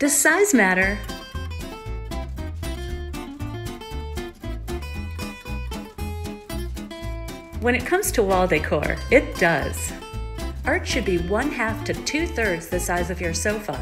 Does size matter? When it comes to wall decor, it does. Art should be one half to two thirds the size of your sofa.